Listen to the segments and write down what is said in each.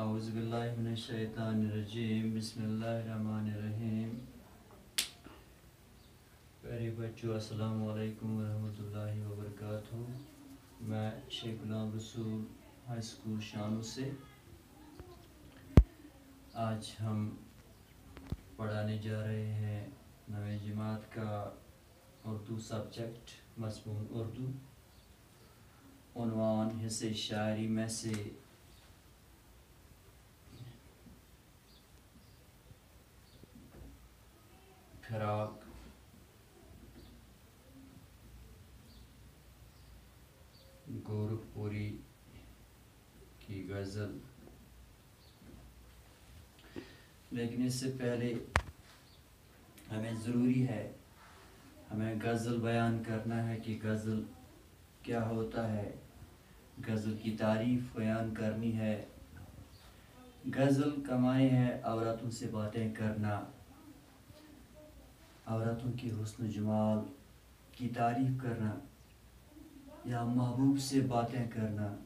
आउज़बिल्लिमिनशैतानिर्रजीम बिस्मिल्लाहिर्रहमानिर्रहीम प्यारे बच्चों, अस्सलाम वालेकुम रहमतुल्लाहि व बरकातुहू मैं शेख गुलाम रसूल हाई स्कूल शानू से। आज हम पढ़ाने जा रहे हैं नवे जमात का उर्दू सब्जेक्ट, मजमून उर्दू। उनवान हिस्से शायरी में से फिराक गोरखपुरी की गज़ल। लेकिन इससे पहले हमें ज़रूरी है, हमें गज़ल बयान करना है कि गज़ल क्या होता है। गज़ल की तारीफ़ बयान करनी है। गज़ल कमाए है औरतों से बातें करना। औरतों की हुस्न जमाल की तारीफ़ करना या महबूब से बातें करना।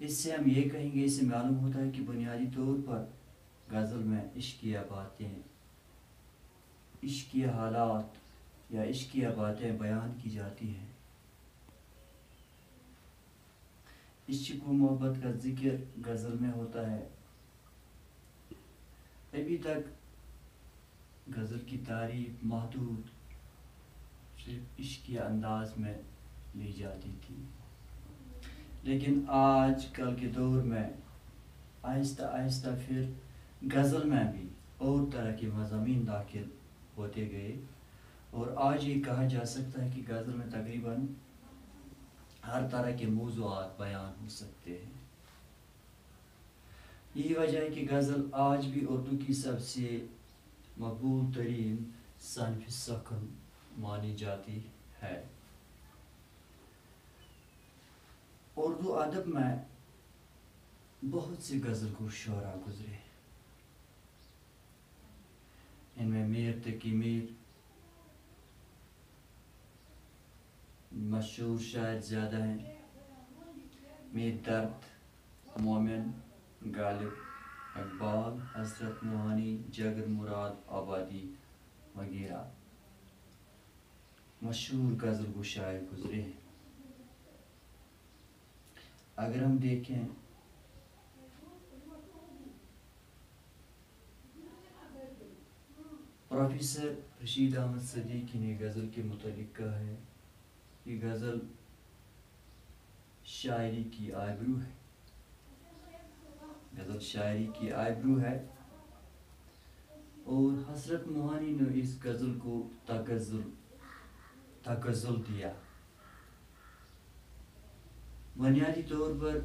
इससे हम ये कहेंगे, इससे मालूम होता है कि बुनियादी तौर पर गज़ल में इश्किया बातें इश्किया हालात या इश्किया बातें बयान की जाती हैं। इश्क व मोहब्बत का ज़िक्र गज़ल में होता है। अभी तक गज़ल की तारीफ़ महदूद सिर्फ़ इश्क अंदाज में ली जाती थी। लेकिन आज कल के दौर में आहिस्ता आहिस्ता फिर गज़ल में भी और तरह के मजामी दाखिल होते गए। और आज ये कहा जा सकता है कि गज़ल में तकरीबन हर तरह के मौजूद बयान हो सकते हैं। यही वजह है कि गज़ल आज भी उर्दू की सबसे मकबूल तरीन सनफ सकन मानी जाती है। उर्दू अदब में बहुत से गज़ल को शरा गुजरे। इनमें मीर तकी मीर, मशहूर शायर ज़्यादा हैं। मीर दर्द, मोमिन, गालिब। इकबाल हज़रत मोहानी जगर मुराद आबादी वगैरह मशहूर गज़ल को शायर गुजरे हैं अगर हम देखें प्रोफेसर रशीद अहमद सदीकी ने गज़ल के मुतलिक कहा है कि गज़ल शायरी की आबरू है गज़ल शायरी की आबरू है। और हसरत मोहानी ने इस गज़ल को तगजुल तगजुल दिया। बुनियादी तौर पर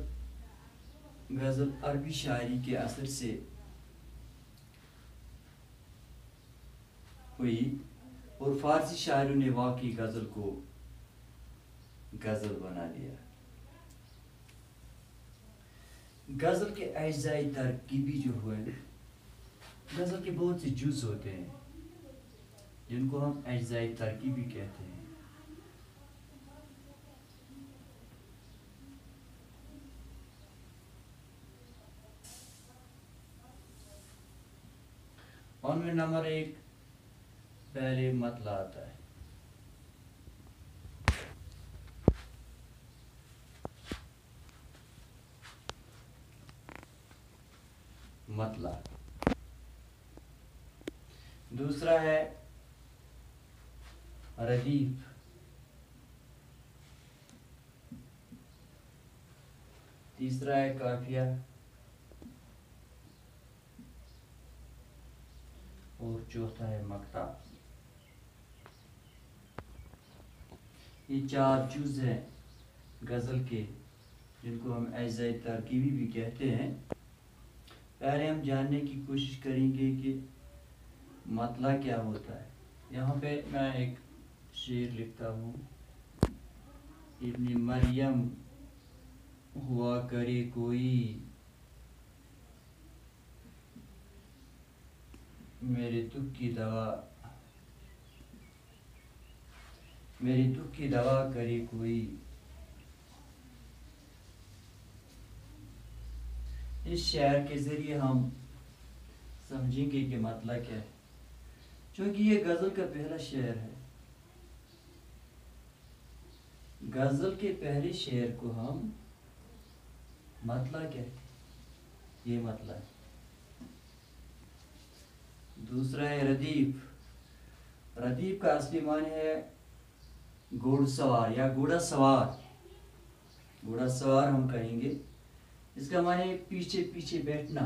गज़ल अरबी शायरी के असर से हुई और फारसी शायरों ने वाकई गज़ल को गज़ल बना दिया गज़ल के अजाई तरकीबी जो हुए, गज़ल के बहुत से जुज होते हैं, जिनको हम अजाई तरकीबी कहते हैं। उनमें नंबर एक, पहले मतला आता है। मतला दूसरा है रदीफ तीसरा है काफिया। और चौथा है मकता ये चार जुज हैं गज़ल के, जिनको हम ऐसा तरकीबी भी कहते हैं। पहले हम जानने की कोशिश करेंगे कि मतला क्या होता है। यहाँ पे मैं एक शेर लिखता हूँ। इतनी मरियम, हुआ करे कोई। मेरे दुख की दवा, मेरे दुख की दवा करे कोई। इस शेर के ज़रिए हम समझेंगे कि मतलब क्या है। क्योंकि ये गज़ल का पहला शेर है, गज़ल के पहले शेर को हम मतलब क्या ये मतलब दूसरा है रदीप रदीप का असली मान है घोड़सवार या घोड़ा सवार। घोड़ा सवार हम कहेंगे। इसका माने पीछे पीछे बैठना।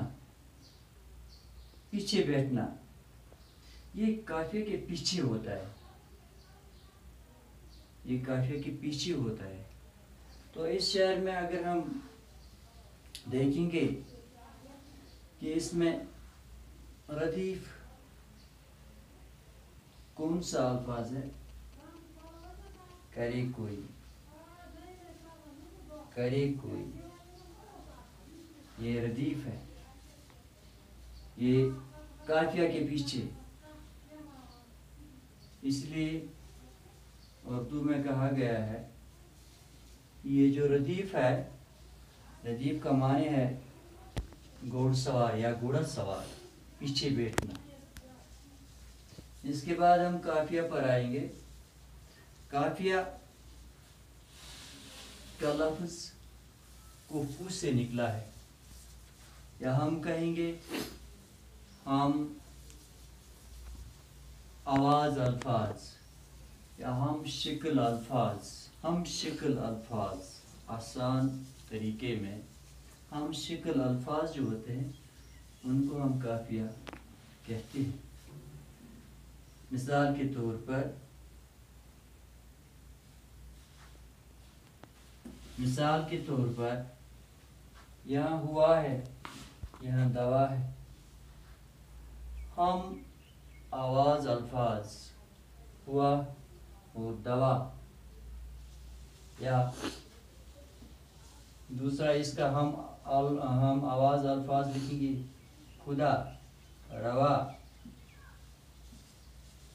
पीछे बैठना। ये काफिया के पीछे होता है। ये काफिया के पीछे होता है। तो इस शहर में अगर हम देखेंगे कि इसमें रदीफ कौन सा अल्फाज है? करे कोई। करे कोई। ये रदीफ है। ये काफिया के पीछे। इसलिए उर्दू में कहा गया है ये जो रदीफ है, रदीफ का माने है घोड़सवार या घोड़ा सवार, पीछे बैठना। इसके बाद हम काफिया पर आएँगे। काफिया का लफ्ज कुफू से निकला है। या हम कहेंगे, हम आवाज़ अल्फाज, या हम शिकल अल्फाज, हम शिकल अल्फाज, आसान तरीके में हम शिकल अल्फाज जो होते हैं, उनको हम काफिया कहते हैं। मिसाल के तौर पर, मिसाल के तौर पर, यहाँ हुआ है यहाँ दवा है। हम आवाज़ अल्फाज हुआ वो दवा। या दूसरा इसका हम अल, हम आवाज़ अल्फाज लिखेंगे खुदा रवा।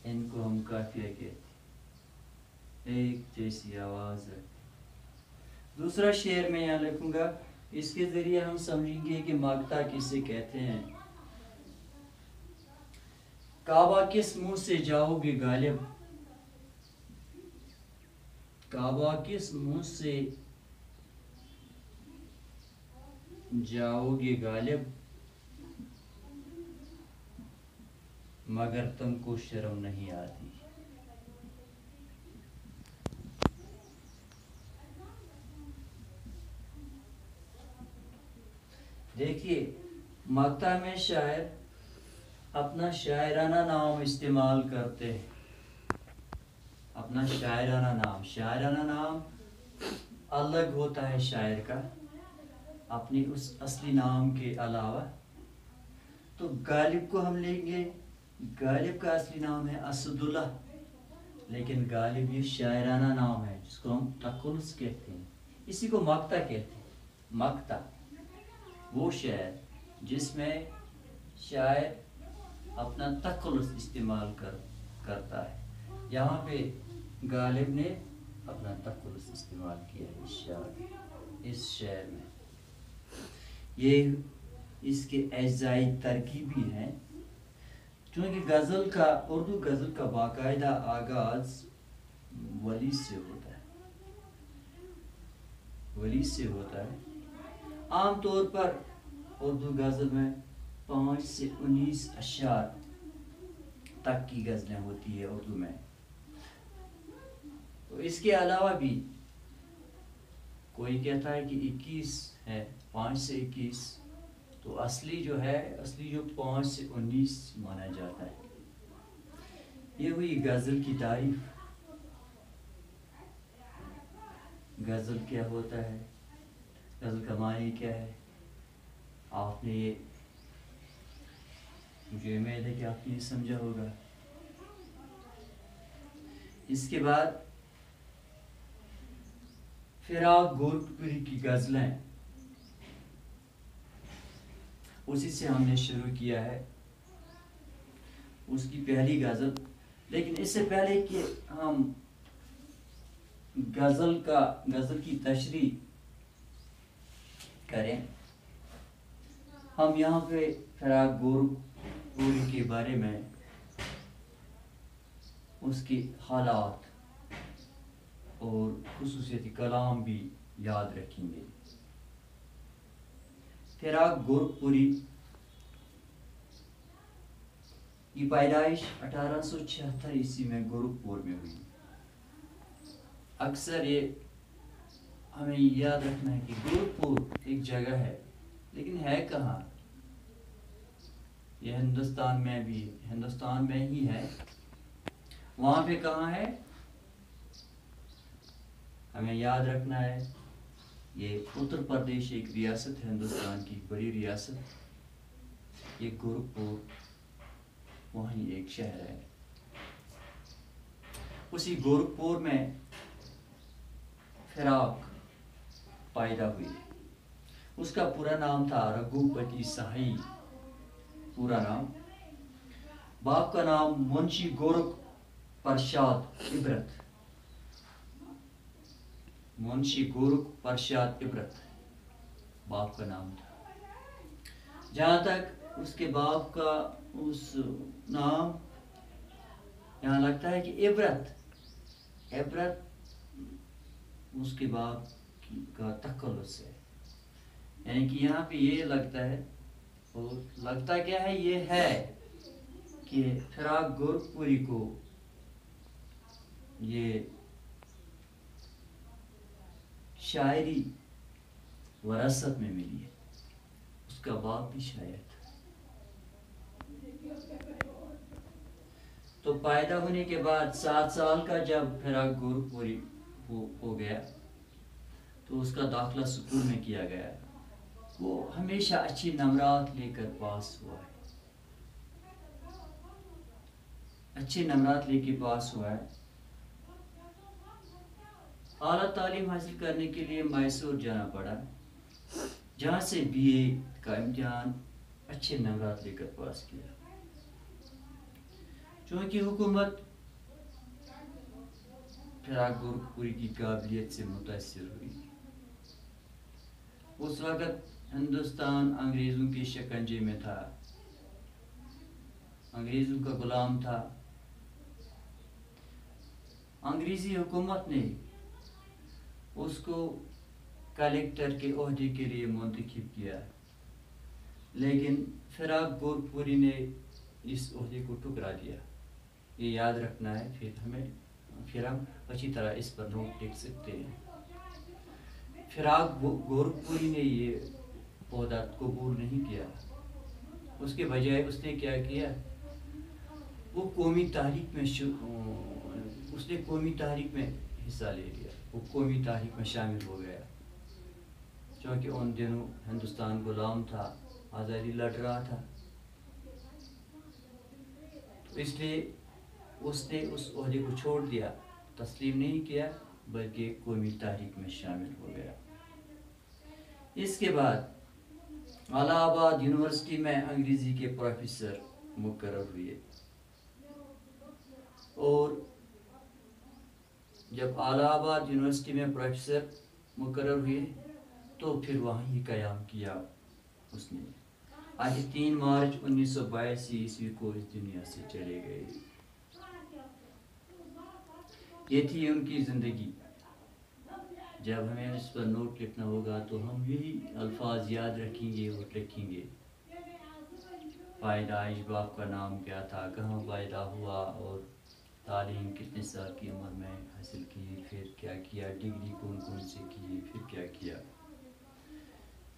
इनको हम काफिया कहते एक जैसी आवाज़ है। दूसरा शेर में यहाँ लिखूँगा इसके ज़रिए हम समझेंगे कि मागता किसे कहते हैं। काबा किस मुँह से जाओगे गालिब? काबा किस मुँह से जाओगे गालिब? मगर तुमको शर्म नहीं आती। देखिए मक्ता में शायर अपना शायराना नाम इस्तेमाल करते हैं। अपना शायराना नाम शायराना नाम अलग होता है शायर का, अपनी उस असली नाम के अलावा। तो गालिब को हम लेंगे। गालिब का असली नाम है असदुल्ला, लेकिन गालिब ये शायराना नाम है, जिसको हम तकुल्स कहते हैं। इसी को मक्ता कहते हैं। मक्ता वो शहर जिसमें शायर अपना तकुल्स इस्तेमाल कर, करता है। यहाँ पे गालिब ने अपना तकुल्स इस्तेमाल किया है इस शायर इस शेर में। ये इसके एजाई तरकीबी हैं। क्योंकि गज़ल का, उर्दू गज़ल का बाकायदा आगाज़ वली से होता है। वली से होता है। आम तौर पर उर्दू गज़ल में पाँच से उन्नीस अशार तक की गज़लें होती है उर्दू में। तो इसके अलावा भी कोई कहता है कि 21 है, पाँच से 21 तो असली जो है, असली जो पाँच से उन्नीस माना जाता है। ये हुई गज़ल की तारीफ़। गज़ल क्या होता है? गज़ल का मानी क्या है आपने मुझे उम्मीद है कि आपने समझा होगा। इसके बाद फिराक गोरखपुरी की गज़लें। उसी से हमने शुरू किया है। उसकी पहली गज़ल। लेकिन इससे पहले कि हम गज़ल का, गज़ल की तशरी करें। हम यहाँ पे फराग गोरखपुरी के बारे में उसके हालात और खसूसियत कलाम भी याद रखेंगे। फिराक गोरखपुरी की पैदाइश अठारह सौ छिहत्तर ईस्वी में गोरखपुर में हुई। अक्सर ये हमें याद रखना है कि गोरखपुर एक जगह है, लेकिन है कहाँ? ये हिंदुस्तान में भी, हिंदुस्तान में ही है। वहाँ पे कहाँ है? हमें याद रखना है, ये उत्तर प्रदेश एक रियासत है, हिंदुस्तान की बड़ी रियासत। ये गोरखपुर वहीं एक शहर है। उसी गोरखपुर में फिराक पैदा हुई। उसका पूरा नाम था रघुपति साही पूरा नाम? बाप का नाम मुंशी गोरख प्रसाद इब्रत। मुंशी गोरख प्रसाद इब्रत। बाप का नाम था। जहाँ तक उसके बाप का उस नाम, यहाँ लगता है कि इब्रत इब्रत, उसके बाप की तकल्लुस है यानी कि यहाँ पे ये लगता है और लगता क्या है? ये है कि फिराक गोरखपुरी को ये शायरी वरासत में मिली है उसका बाप भी शायर था। तो पैदा होने के बाद सात साल का जब फिराक गोरखपुरी हो, हो गया तो उसका दाखला स्कूल में किया गया। है वो हमेशा अच्छी नमरात लेकर पास हुआ है। अच्छे नमरात लेके पास हुआ है। आला तालीम हासिल करने के लिए मैसूर जाना पड़ा। जहाँ से बीए का इम्तहान अच्छे नमरात लेकर पास किया। चूँकि हुकूमत फिराक की काबिलियत से मुतासर हुई। उस वक़्त हिंदुस्तान अंग्रेज़ों के शिकंजे में था। अंग्रेज़ों का गुलाम था। अंग्रेज़ी हुकूमत ने उसको कलेक्टर के अहदे के लिए मुंतखब किया। लेकिन फिराक गोरपुरी ने इस अहदे को टुकरा दिया। ये याद रखना है, फिर हमें, फिर हम अच्छी तरह इस पर नोट लिख सकते हैं। फिराक गोरखपुरी ने ये पौधा कबूल नहीं किया। उसके बजाय उसने क्या किया? वो कौमी तारीख में उसने कौमी तारीख में हिस्सा ले लिया। वो कौमी तारीख में शामिल हो गया। क्योंकि उन दिनों हिंदुस्तान गुलाम था, आज़ादी लड़ रहा था। तो इसलिए उसने उस अहदे को छोड़ दिया, तस्लीम नहीं किया। बल्कि कौमी तारीख में शामिल हो गया। इसके बाद अलाहाबाद यूनिवर्सिटी में अंग्रेज़ी के प्रोफेसर मुकर हुए। और जब अलाहाबाद यूनिवर्सिटी में प्रोफेसर मुकर हुए तो फिर वहाँ ही क्याम किया उसने। आज तीन मार्च उन्नीस सौ बाईस ईस्वी को इस दुनिया से चले गए। ये थी उनकी ज़िंदगी। जब हमें इस पर नोट लिखना होगा तो हम यही अल्फाज याद रखेंगे और लिखेंगे। पैदाइश बाप का नाम क्या था? कहाँ पैदा हुआ? और तालीम कितने साल की उम्र में हासिल की? फिर क्या किया? डिग्री कौन कौन से की फिर क्या किया?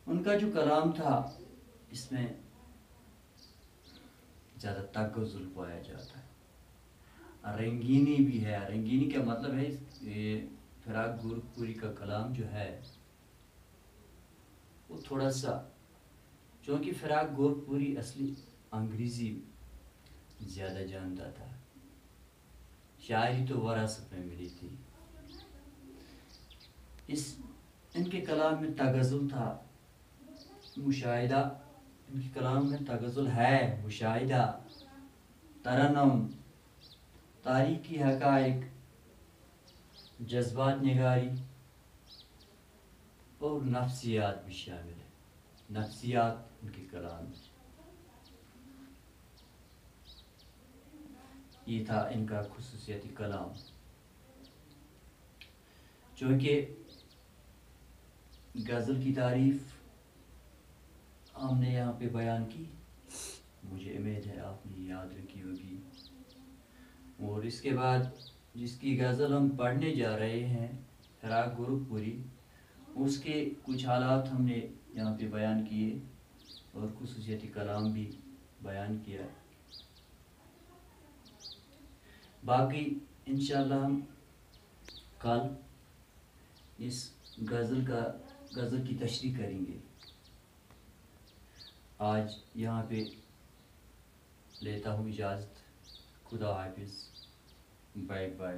उनका जो कलाम था, इसमें ज़्यादा तगजुल पाया जाता है। रंगीनी भी है। रंगीनी का मतलब है? फिराक गुरपुरी का कलाम जो है, वो थोड़ा सा क्योंकि फिराक गोरपुरी असली अंग्रेज़ी ज़्यादा जानता था। शायरी तो वरासत में मिली थी। इस, इनके कलाम में तगजुल था। मुशाहिदा, इनके कलाम में तगजुल है। मुशाहिदा तरनम तारीखी हकाइक जज्बात निगारी और नफ्सियात भी शामिल है। नफ्सियात उनके कलाम ये था इनका खसूसियती कलाम। चूँकि गज़ल की तारीफ़ हमने यहाँ पे बयान की, मुझे उम्मीद है आपने याद रखी होगी। और इसके बाद जिसकी गज़ल हम पढ़ने जा रहे हैं फराग गुरुपुरी उसके कुछ हालात हमने यहाँ पे बयान किए और खसूसियती कलाम भी बयान किया। बाकी इन हम कल इस गज़ल का, गज़ल की तशरी करेंगे। आज यहाँ पे लेता हूँ इजाज़त। खुदा हाफिज़ बाय बाय